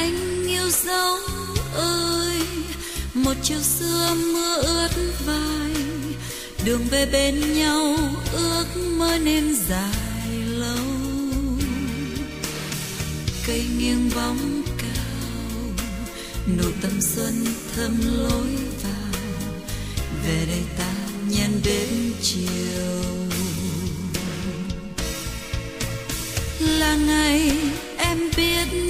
anh yêu dấu ơi, một chiều xưa mưa ướt vai đường về bên nhau ước mơ nên dài lâu. Cây nghiêng bóng cao, nụ tâm xuân thơm lối vào. Về đây ta nhân đến chiều. Là ngày em biết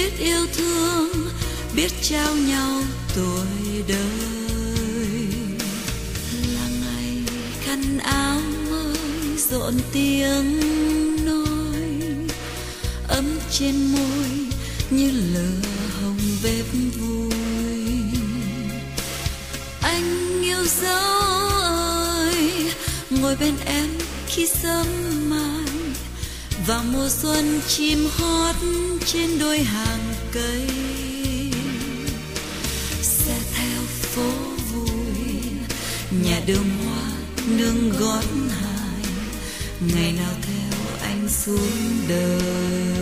biết yêu thương, biết trao nhau tuổi đời. Là ngày khăn áo mới rộn tiếng nói, ấm trên môi như lửa hồng bếp vui anh yêu dấu ơi, ngồi bên em khi sớm mai và mùa xuân chim hót trên đôi hàng cây. Xe theo phố vui, nhà đường hoa, nương gót hài ngày nào theo anh xuống đời.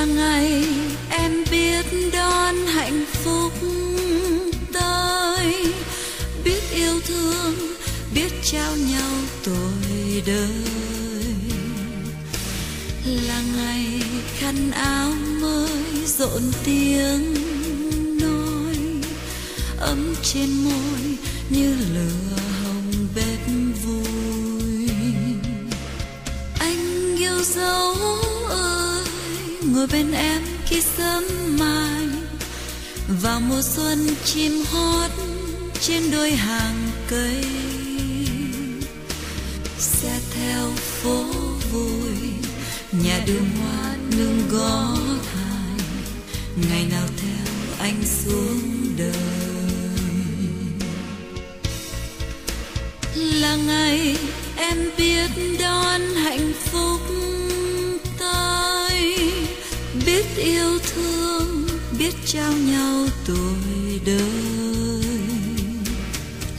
Là ngày em biết đón hạnh phúc tới. Biết yêu thương, biết trao nhau tuổi đời. Là ngày khăn áo mới rộn tiếng nói. Ấm trên môi như lửa hồng bếp vui. Anh yêu dấu ngồi bên em khi sớm mai. Và mùa xuân chim hót trên đôi hàng cây. Xe theo phố vui, nhà đường hoa nương gót hài ngày nào theo anh xuống đời. Là ngày em biết đón hạnh phúc biết yêu thương, biết trao nhau tuổi đời.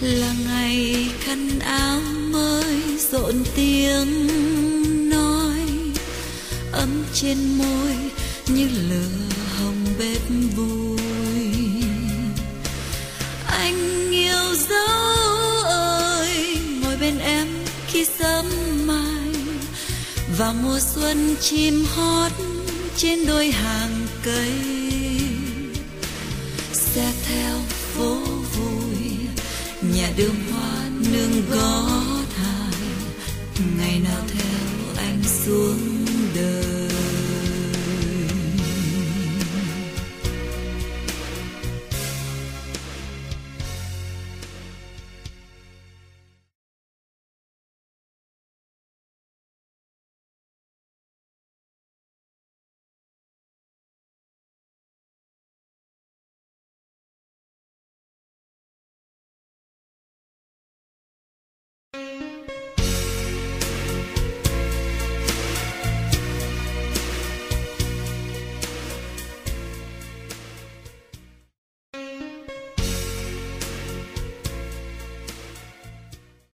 Là ngày khăn áo mới rộn tiếng nói, ấm trên môi như lửa hồng bếp vui anh yêu dấu ơi, ngồi bên em khi sớm mai, và mùa xuân chim hót trên đôi hàng cây. Xe theo phố vui, nhà đường hoa nương gót hài. Ngày nào theo anh xuống